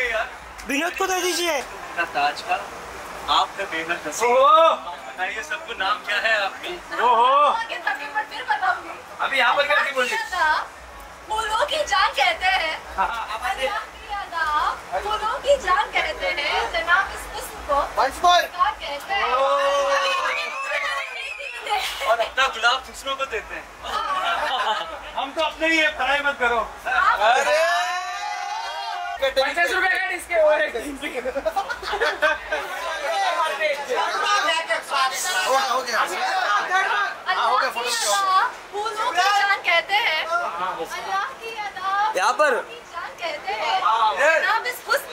ये यार। विनोद को दे दीजिए। ताज का आपका बेहद बताइए सबको नाम क्या है आपकी? ओहो। अभी यहाँ पर क्या बोलिए। फूलों की जान कहते हैं। की अदा फूलों की जान कहते हैं। जनाब इस हुस्न को कहते हैं। और अपना गुलाब दूसरों को देते हैं। हम तो अपने ही है पढ़ाई मत करो। पचास रुपए का इसके और एक अल्लाह की अदा फूलों की जान कहते हैं। की अदा यहाँ पर फूलों की जान कहते हैं। जनाब इस हुस्न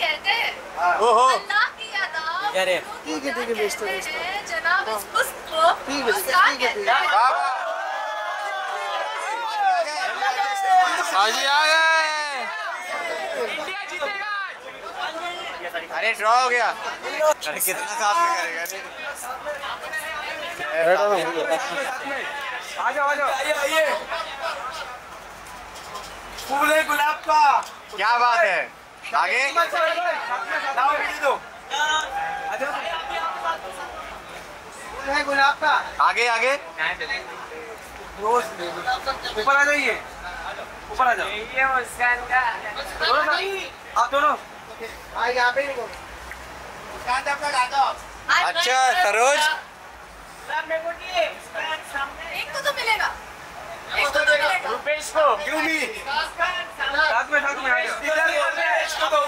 कहते हैं ओहो। अल्लाह की अदा अरे, फूलों की जान कहते हैं जनाब इस हुस्न को मुस्कान कहते हैं आ गए। अरे ड्रॉ हो गया। अरे कितना साथ में करेगा आ जाओ आ जाओ। आइए आइए फूल है गुलाब का। क्या बात है? आगे। लाओ दो। है गुलाब का आगे आगे। ऊपर आ जाइए। ऊपर आ जाओ। ये मुस्कान का दोनों आप दोनों। अच्छा सरोज। एक को तो मिलेगा। एक तो मिलेगा। रुपेश को क्यों भी साथ में साथ में। आ जाओ इधर इसको दो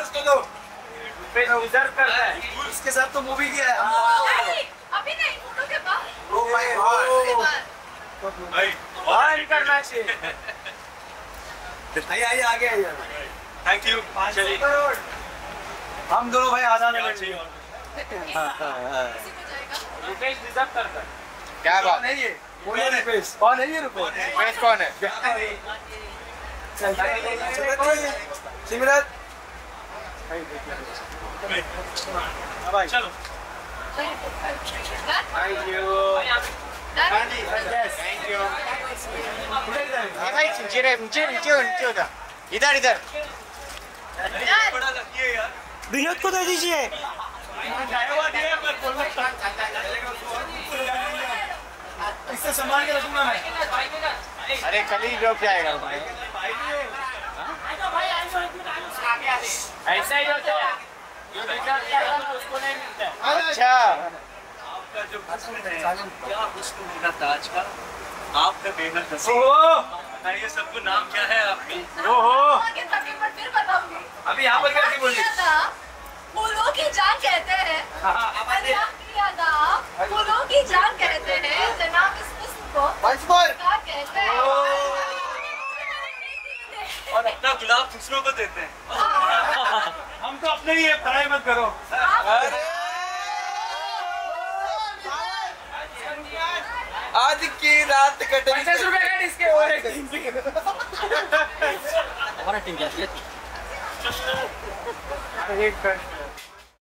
इसको दो। रुपेश डिजर्व करता है इसके साथ तो मूवी किया है। अभी नहीं फ़ोटो के बाद। ओ माय गॉड बाहर करना चाहिए। आइए आइए आगे आइए। थैंक यू चलिए। हम दोनों भाई आजान क्या लगे चाहिए और? किसी को जाएगा? रुपेश डिजर्व करता है क्या बात कौन है? रुपेश कौन है ये रुपेश रुपेश कौन है? सिमरत? चलो। थैंक यू थैंक यू नीचे नीचे नीचे नीचे होता इधर इधर। विनोद को दे दीजिए। इससे संभाल के रखूँगा मैं। अरे कल ही ड्रॉप जाएगा ऐसा ही होता है। जो डिजर्व करता है उसको नहीं मिलता अच्छा। आपका जो हुस्न है क्या हुस्न होगा ताज का? आपका बेहद बताइए सबको नाम क्या है आपकी? ओहो! फिर बताऊँगी। अभी यहाँ पर फूलों की जान कहते हैं। की अदा फूलों की जान कहते हैं। हैं और अपना गुलाब दूसरों को देते हैं। हम तो अपने ही पढ़ाई मत करो। आज की रात कटेगी पचास रुपए का इसके और एक हमारा टीम क्या एक